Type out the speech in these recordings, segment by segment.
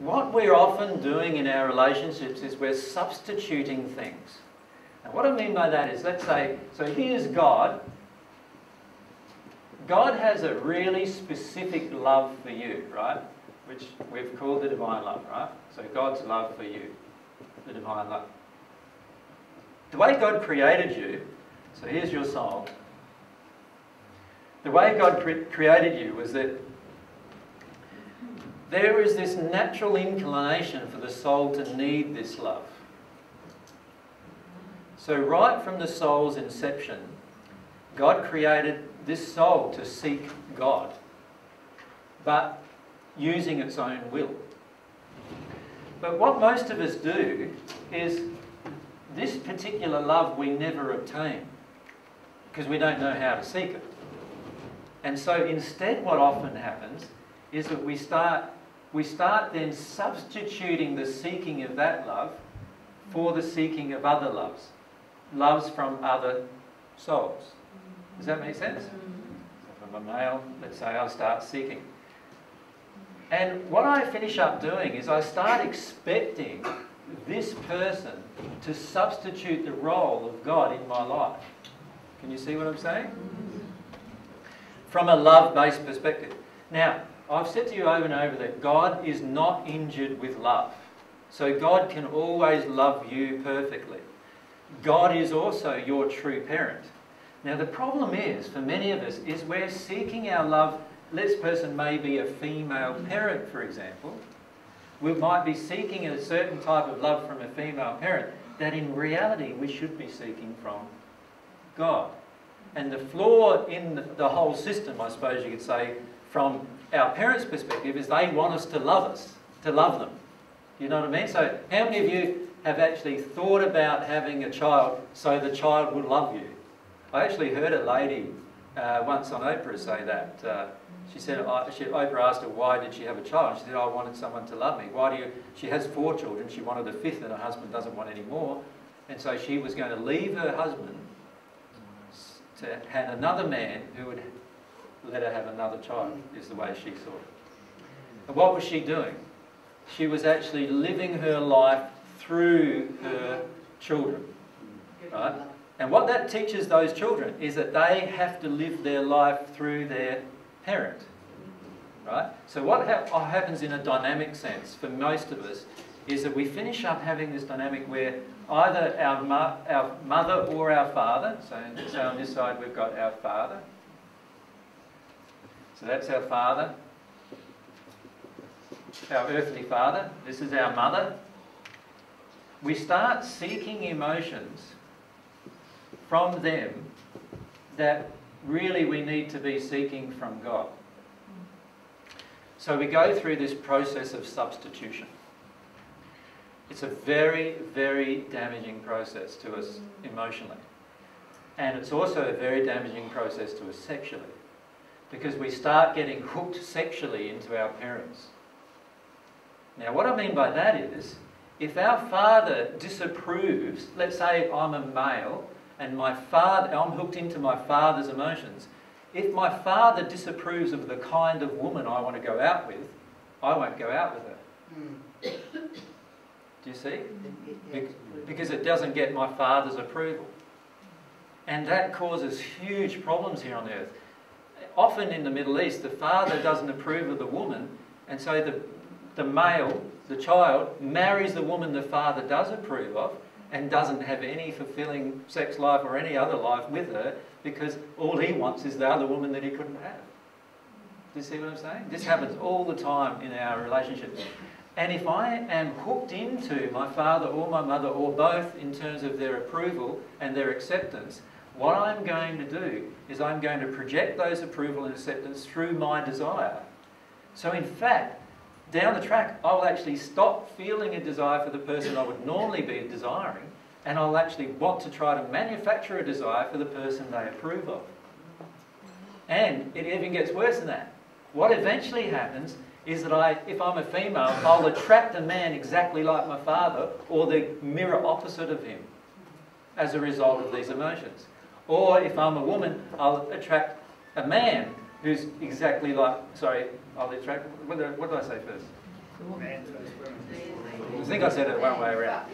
what we're often doing in our relationships is we're substituting things. And what I mean by that is, let's say, so here's God. God has a really specific love for you, right? Which we've called the divine love, right? So God's love for you, the divine love. The way God created you, so here's your soul. The way God cre created you was that there is this natural inclination for the soul to need this love. So, right from the soul's inception, God created this soul to seek God, but using its own will. But what most of us do is this particular love we never obtain because we don't know how to seek it. And so instead what often happens is that we start, we start then substituting the seeking of that love for the seeking of other loves loves from other souls. Does that make sense? Mm-hmm. If I'm a male, let's say I start seeking. And what I finish up doing is I start expecting this person to substitute the role of God in my life. Can you see what I'm saying? Mm-hmm. From a love-based perspective. Now, I've said to you over and over that God is not injured with love. So God can always love you perfectly. God is also your true parent. Now the problem is, for many of us, is we're seeking our love. This person may be a female parent, for example. We might be seeking a certain type of love from a female parent that in reality we should be seeking from God. And the flaw in the whole system, I suppose you could say, from our parents' perspective, is they want us to love us, to love them. You know what I mean? So how many of you have actually thought about having a child so the child would love you. I actually heard a lady uh, once on Oprah say that. Uh, she said, uh, she, Oprah asked her why did she have a child. She said, I wanted someone to love me. Why do you? She has four children. She wanted a fifth, and her husband doesn't want any more. And so she was going to leave her husband to have another man who would let her have another child. Is the way she saw it. And what was she doing? She was actually living her life through her children. Right? And what that teaches those children is that they have to live their life through their parent. Right? So what ha happens in a dynamic sense for most of us is that we finish up having this dynamic where either our, mo our mother or our father, so, so on this side we've got our father, so that's our father, our earthly father, this is our mother, we start seeking emotions from them that really we need to be seeking from God. So we go through this process of substitution. It's a very, very damaging process to us emotionally. And it's also a very damaging process to us sexually. Because we start getting hooked sexually into our parents. Now what I mean by that is, if our father disapproves, let's say I'm a male and my father, I'm hooked into my father's emotions. If my father disapproves of the kind of woman I want to go out with, I won't go out with her. Do you see? Because it doesn't get my father's approval. And that causes huge problems here on earth. Often in the Middle East, the father doesn't approve of the woman, and so the, the male the child marries the woman the father does approve of and doesn't have any fulfilling sex life or any other life with her because all he wants is the other woman that he couldn't have. Do you see what I'm saying? This happens all the time in our relationships. And if I am hooked into my father or my mother or both in terms of their approval and their acceptance, what I'm going to do is I'm going to project those approval and acceptance through my desire. So in fact, down the track, I'll actually stop feeling a desire for the person I would normally be desiring, and I'll actually want to try to manufacture a desire for the person they approve of. And it even gets worse than that. What eventually happens is that I, if I'm a female, I'll attract a man exactly like my father or the mirror opposite of him as a result of these emotions. Or if I'm a woman, I'll attract a man who's exactly like, sorry, I'll attract, what did, I, what did I say first? I think I said it one way around.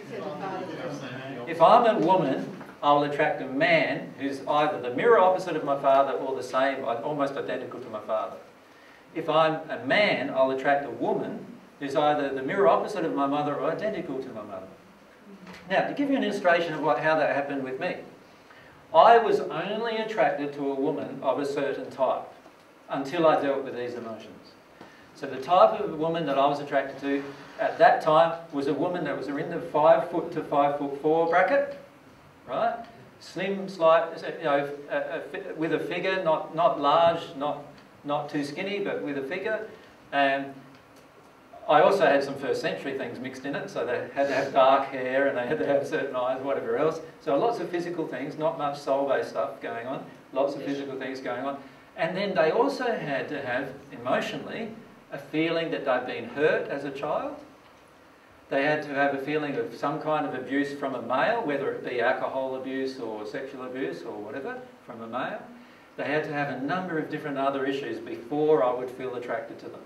If I'm a woman, I'll attract a man who's either the mirror opposite of my father or the same, almost identical to my father. If I'm a man, I'll attract a woman who's either the mirror opposite of my mother or identical to my mother. Now, to give you an illustration of what, how that happened with me, I was only attracted to a woman of a certain type until I dealt with these emotions. So the type of woman that I was attracted to at that time was a woman that was in the five foot to five foot four bracket, right? Slim, slight, you know, a, a, with a figure, not, not large, not, not too skinny, but with a figure. And I also had some first century things mixed in it, so they had to have dark hair and they had to have certain eyes, whatever else. So lots of physical things, not much soul-based stuff going on, lots of physical things going on. And then they also had to have, emotionally, a feeling that they'd been hurt as a child. They had to have a feeling of some kind of abuse from a male, whether it be alcohol abuse or sexual abuse or whatever, from a male. They had to have a number of different other issues before I would feel attracted to them.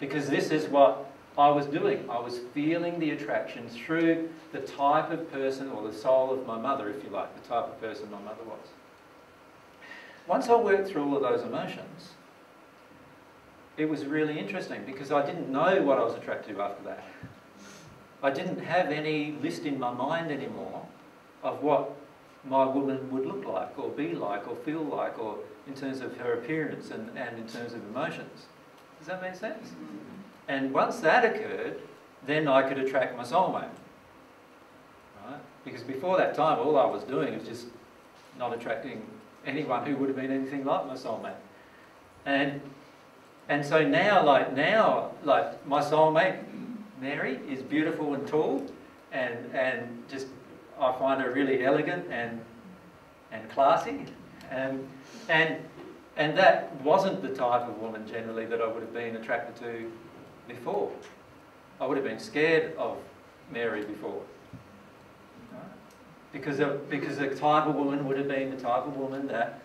Because this is what I was doing. I was feeling the attraction through the type of person or the soul of my mother, if you like, the type of person my mother was. Once I worked through all of those emotions, it was really interesting because I didn't know what I was attracted to after that. I didn't have any list in my mind anymore of what my woman would look like or be like or feel like or in terms of her appearance and, and in terms of emotions. Does that make sense? And once that occurred, then I could attract my soulmate. Right? Because before that time, all I was doing was just not attracting anyone who would have been anything like my soulmate. And and so now, like now, like my soulmate, Mary, is beautiful and tall, and and just I find her really elegant and and classy, and and and that wasn't the type of woman generally that I would have been attracted to before. I would have been scared of Mary before. Because, of, because the type of woman would have been the type of woman that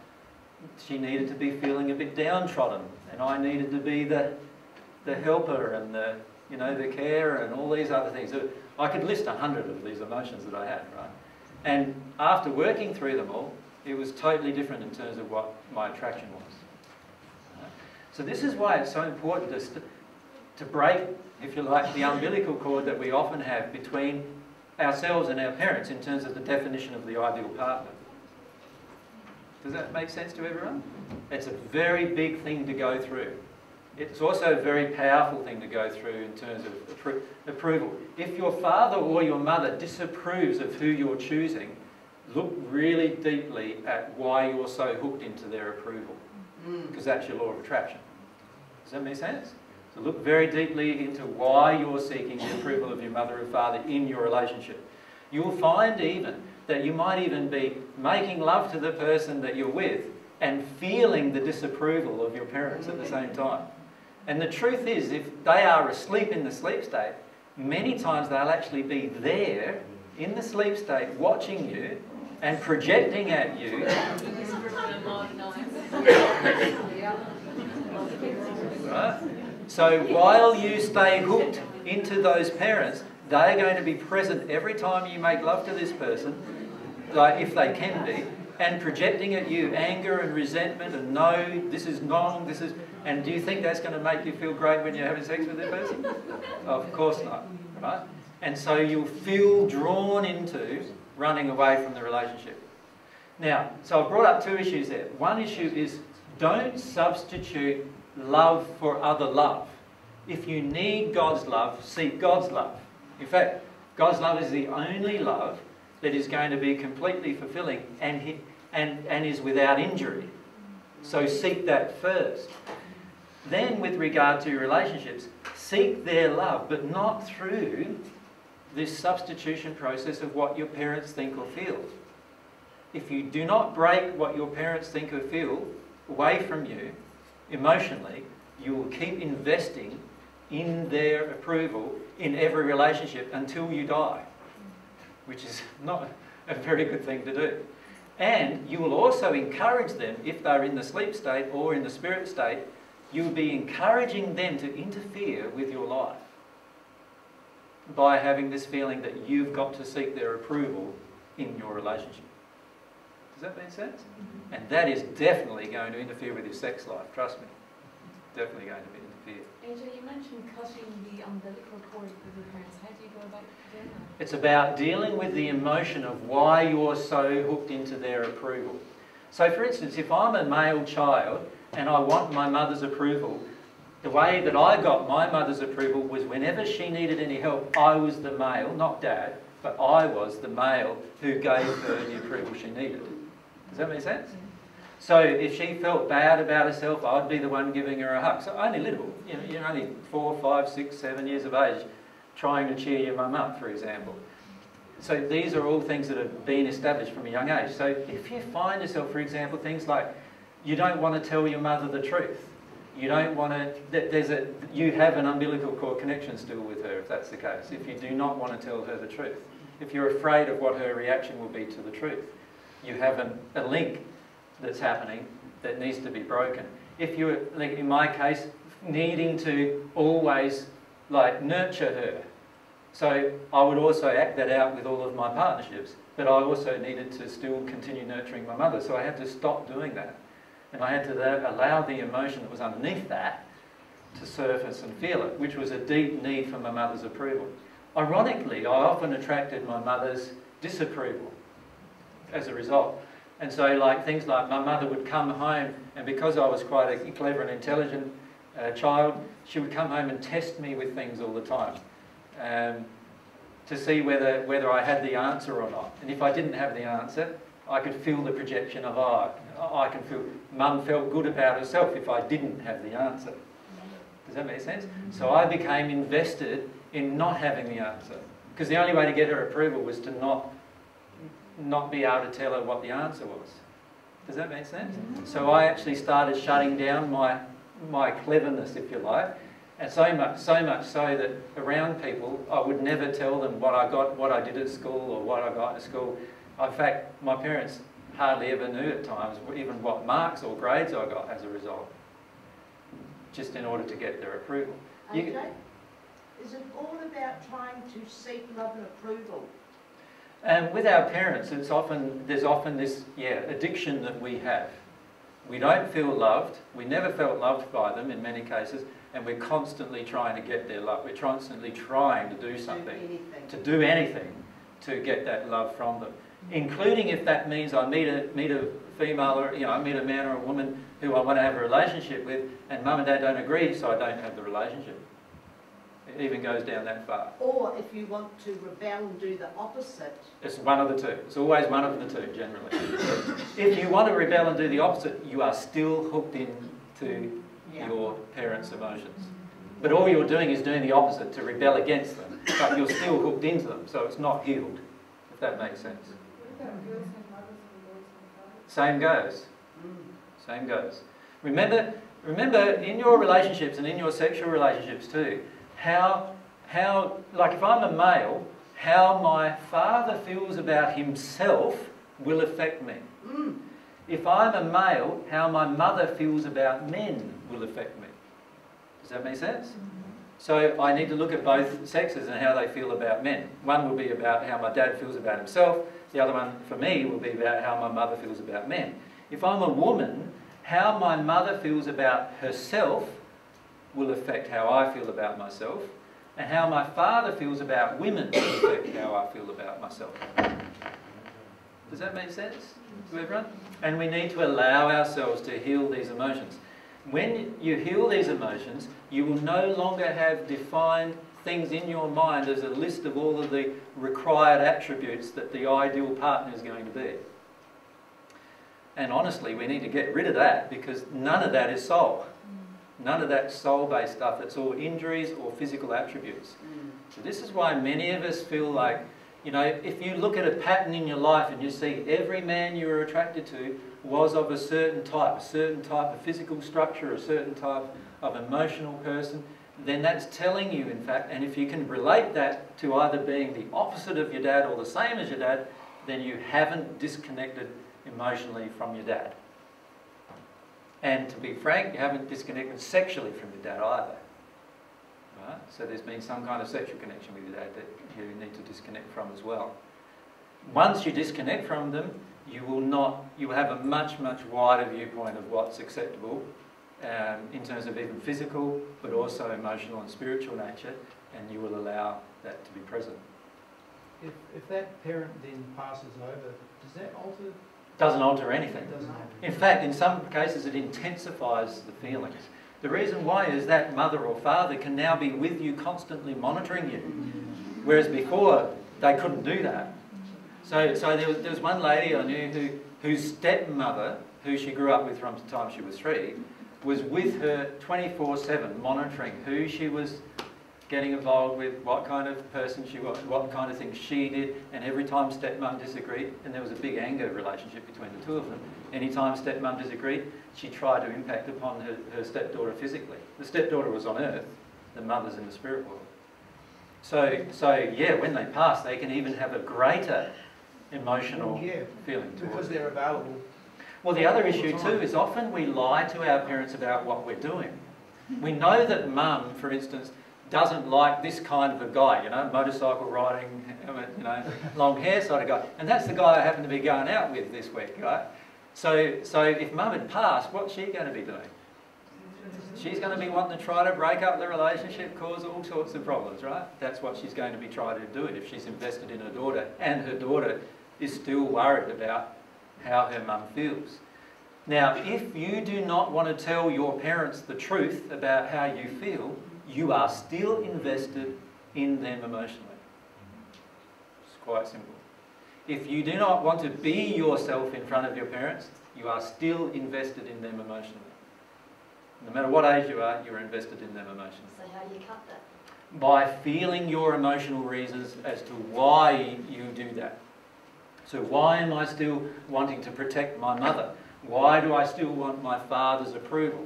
she needed to be feeling a bit downtrodden and I needed to be the, the helper and the, you know, the carer and all these other things. I could list a hundred of these emotions that I had, right? And after working through them all, it was totally different in terms of what my attraction was. So this is why it's so important to, to break, if you like, the umbilical cord that we often have between ourselves and our parents in terms of the definition of the ideal partner. Does that make sense to everyone? It's a very big thing to go through. It's also a very powerful thing to go through in terms of appro approval. If your father or your mother disapproves of who you're choosing, look really deeply at why you're so hooked into their approval. Because mm. that's your law of attraction. Does that make sense? So look very deeply into why you're seeking the approval of your mother or father in your relationship. You'll find even that you might even be making love to the person that you're with and feeling the disapproval of your parents at the same time. And the truth is, if they are asleep in the sleep state, many times they'll actually be there in the sleep state watching you and projecting at you. right? So while you stay hooked into those parents, they're going to be present every time you make love to this person like if they can be, and projecting at you anger and resentment and no, this is wrong, this is, and do you think that's going to make you feel great when you're having sex with that person? Of course not, right? And so you'll feel drawn into running away from the relationship. Now, so I've brought up two issues there. One issue is don't substitute love for other love. If you need God's love, seek God's love. In fact, God's love is the only love that is going to be completely fulfilling and, he, and, and is without injury. So seek that first. Then, with regard to relationships, seek their love, but not through this substitution process of what your parents think or feel. If you do not break what your parents think or feel away from you emotionally, you will keep investing in their approval in every relationship until you die which is not a very good thing to do. And you will also encourage them, if they're in the sleep state or in the spirit state, you'll be encouraging them to interfere with your life. By having this feeling that you've got to seek their approval in your relationship. Does that make sense? Mm-hmm. And that is definitely going to interfere with your sex life, trust me. Definitely going to interfere. AJ, you mentioned cutting the umbilical cord with your parents. How do you go about doing that? It's about dealing with the emotion of why you're so hooked into their approval. So, for instance, if I'm a male child and I want my mother's approval, the way that I got my mother's approval was whenever she needed any help, I was the male, not dad, but I was the male who gave her the approval she needed. Does that make sense? So if she felt bad about herself, I'd be the one giving her a hug. So only little, you know, you're only four, five, six, seven years of age, trying to cheer your mum up, for example. So these are all things that have been established from a young age. So if you find yourself, for example, things like you don't want to tell your mother the truth, you don't want to, there's a, you have an umbilical cord connection still with her if that's the case, if you do not want to tell her the truth. If you're afraid of what her reaction will be to the truth, you have an, a link that's happening that needs to be broken. If you're, like in my case, needing to always like nurture her, so I would also act that out with all of my partnerships, but I also needed to still continue nurturing my mother, so I had to stop doing that. And I had to allow the emotion that was underneath that to surface and feel it, which was a deep need for my mother's approval. Ironically, I often attracted my mother's disapproval as a result. And so like things like my mother would come home and because I was quite a clever and intelligent uh, child, she would come home and test me with things all the time um, to see whether, whether I had the answer or not. And if I didn't have the answer, I could feel the projection of, oh, I can feel, mum felt good about herself if I didn't have the answer. Does that make sense? So I became invested in not having the answer. Because the only way to get her approval was to not not be able to tell her what the answer was. Does that make sense? Mm-hmm. So I actually started shutting down my my cleverness, if you like, and so much so much so that around people I would never tell them what I got, what I did at school, or what I got at school. In fact, my parents hardly ever knew at times even what marks or grades I got as a result, just in order to get their approval. Okay. You, is it all about trying to seek love and approval? And with our parents, it's often there's often this yeah addiction that we have. We don't feel loved. We never felt loved by them in many cases, and we're constantly trying to get their love. We're constantly trying to do something, do to do anything, to get that love from them. Including if that means I meet a meet a female or you know I meet a man or a woman who I want to have a relationship with, and mum and dad don't agree, so I don't have the relationship It even goes down that far. Or if you want to rebel and do the opposite. It's one of the two. It's always one of the two, generally. if you want to rebel and do the opposite, you are still hooked into yeah. your parents' emotions. But all you're doing is doing the opposite to rebel against them. But you're still hooked into them, so it's not healed, if that makes sense. Same goes. Same goes. Remember, remember in your relationships and in your sexual relationships too, how, how, like if I'm a male, how my father feels about himself will affect me. Mm. If I'm a male, how my mother feels about men will affect me. Does that make sense? So I need to look at both sexes and how they feel about men. One will be about how my dad feels about himself. The other one, for me, will be about how my mother feels about men. If I'm a woman, how my mother feels about herself will affect how I feel about myself, and how my father feels about women will affect how I feel about myself. Does that make sense to everyone? And we need to allow ourselves to heal these emotions. When you heal these emotions, you will no longer have defined things in your mind as a list of all of the required attributes that the ideal partner is going to be. And honestly, we need to get rid of that because none of that is soul. None of that soul-based stuff. It's all injuries or physical attributes. Mm. So this is why many of us feel like, you know, if you look at a pattern in your life and you see every man you were attracted to was of a certain type, a certain type of physical structure, a certain type of emotional person, then that's telling you, in fact, and if you can relate that to either being the opposite of your dad or the same as your dad, then you haven't disconnected emotionally from your dad. And to be frank, you haven't disconnected sexually from your dad either. Right? So there's been some kind of sexual connection with your dad that you need to disconnect from as well. Once you disconnect from them, you will not, you will have a much, much wider viewpoint of what's acceptable um, in terms of even physical, but also emotional and spiritual nature, and you will allow that to be present. If, if that parent then passes over, does that alter? Doesn't alter anything. It doesn't. In fact, in some cases, it intensifies the feelings. The reason why is that mother or father can now be with you, constantly monitoring you, whereas before they couldn't do that. So, so there was, there was one lady I knew who, whose stepmother, who she grew up with from the time she was three, was with her 24-7, monitoring who she was getting involved with, what kind of person she was, what kind of things she did, and every time stepmom disagreed, and there was a big anger relationship between the two of them, anytime stepmom disagreed, she tried to impact upon her, her stepdaughter physically. The stepdaughter was on earth, the mother's in the spirit world. So, so yeah, when they pass, they can even have a greater emotional Yeah, feeling because they're available. well, the other the issue too is often we lie to our parents about what we're doing. We know that mum, for instance, doesn't like this kind of a guy, you know, motorcycle riding, you know, long hair sort of guy. And that's the guy I happen to be going out with this week, right? So, so if mum had passed, what's she going to be doing? She's going to be wanting to try to break up the relationship, cause all sorts of problems, right? That's what she's going to be trying to do if she's invested in her daughter. And her daughter is still worried about how her mum feels. Now, if you do not want to tell your parents the truth about how you feel, you are still invested in them emotionally. It's quite simple. If you do not want to be yourself in front of your parents, you are still invested in them emotionally. No matter what age you are, you're invested in them emotionally. So how do you cut that? By feeling your emotional reasons as to why you do that. So why am I still wanting to protect my mother? Why do I still want my father's approval?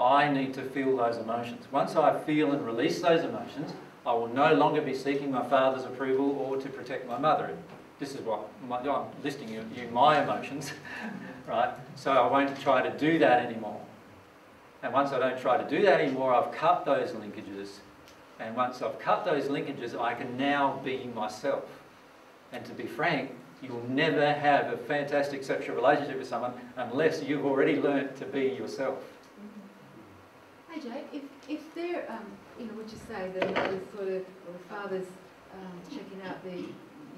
I need to feel those emotions. Once I feel and release those emotions, I will no longer be seeking my father's approval or to protect my mother. This is what my, I'm listing you, you my emotions, right? So I won't try to do that anymore. And once I don't try to do that anymore, I've cut those linkages. And once I've cut those linkages, I can now be myself. And to be frank, you'll never have a fantastic sexual relationship with someone unless you've already learnt to be yourself. AJ, if, if they're, um, you know, what you say, the mother's sort of, or the father's um, checking out the,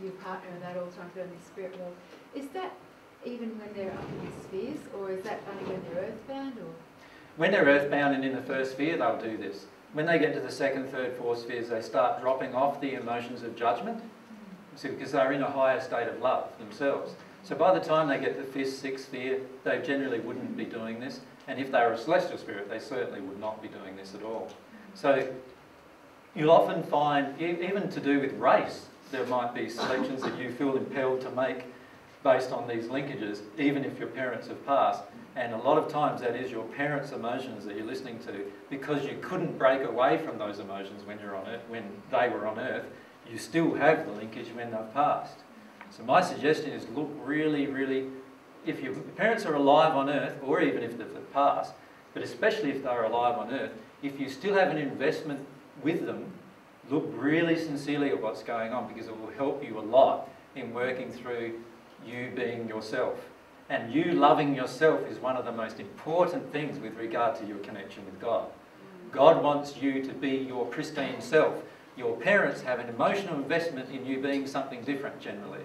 your partner and that all the time go the spirit world, is that even when they're up in the spheres, or is that only when they're earthbound, or? When they're earthbound and in the first sphere, they'll do this. When they get to the second, third, fourth spheres, they start dropping off the emotions of judgment see, because they're in a higher state of love themselves. So by the time they get to fifth, sixth sphere, they generally wouldn't be doing this. And if they were a celestial spirit, they certainly would not be doing this at all. So you'll often find, even to do with race, there might be selections that you feel impelled to make based on these linkages, even if your parents have passed. And a lot of times that is your parents' emotions that you're listening to because you couldn't break away from those emotions when you're on Earth, when they were on Earth. You still have the linkage when they've passed. So my suggestion is look really, really, if your parents are alive on Earth, or even if they've passed, but especially if they're alive on Earth, if you still have an investment with them, look really sincerely at what's going on because it will help you a lot in working through you being yourself. And you loving yourself is one of the most important things with regard to your connection with God. God wants you to be your pristine self. Your parents have an emotional investment in you being something different generally.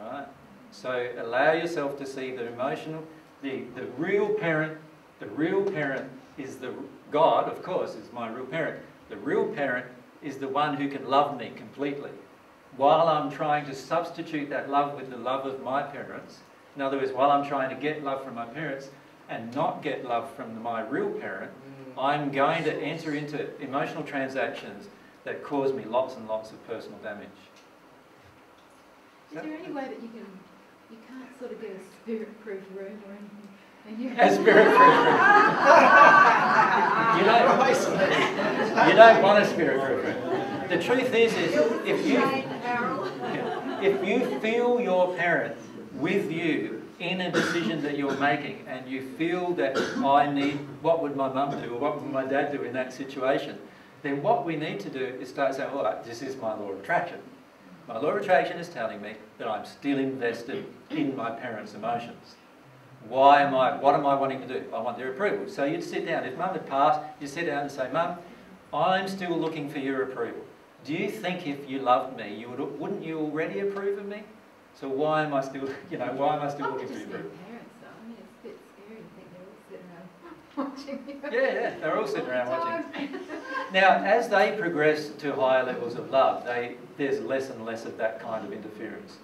Alright? So allow yourself to see the emotional, the, the real parent, the real parent is the God, of course, is my real parent. The real parent is the one who can love me completely. While I'm trying to substitute that love with the love of my parents, in other words, while I'm trying to get love from my parents and not get love from my real parent, mm. I'm going to enter into emotional transactions that cause me lots and lots of personal damage. Is there any way that you can, you can't sort of get a spirit-proof room or anything? And you A spirit you don't, you don't want a spirit-proof room. The truth is, is if you if you feel your parent with you in a decision that you're making and you feel that I need, what would my mum do or what would my dad do in that situation? then what we need to do is start saying, all right, this is my law of attraction. My law of attraction is telling me that I'm still invested in my parents' emotions. Why am I, what am I wanting to do? I want their approval. So you'd sit down, if mum had passed, you'd sit down and say, mum, I'm still looking for your approval. Do you think if you loved me, you would, wouldn't you already approve of me? So why am I still, you know, why am I still I looking for your approval? mean parents though, I mean, it's a bit scary to think they're all sitting around watching you. Yeah, yeah, they're all sitting around watching. Now, as they progress to higher levels of love, they, there's less and less of that kind of interference.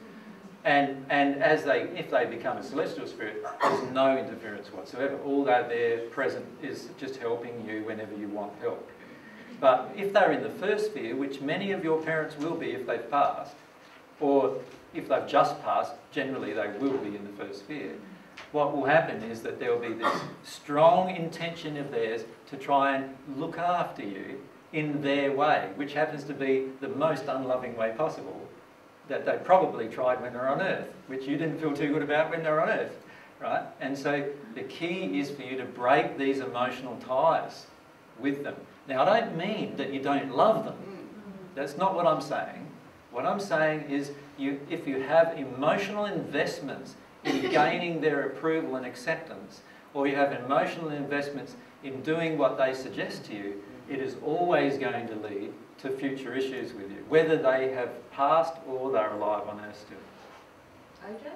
And, and as they, if they become a celestial spirit, there's no interference whatsoever. All that they're present is just helping you whenever you want help. But if they're in the first sphere, which many of your parents will be if they've passed, or if they've just passed, generally they will be in the first sphere, what will happen is that there will be this strong intention of theirs to try and look after you in their way, which happens to be the most unloving way possible that they probably tried when they're on earth, which you didn't feel too good about when they're on earth, right? And so the key is for you to break these emotional ties with them. Now, I don't mean that you don't love them. That's not what I'm saying. What I'm saying is you, if you have emotional investments in gaining their approval and acceptance, or you have emotional investments in doing what they suggest to you, it is always going to lead to future issues with you, whether they have passed or they're alive on earth still. AJ?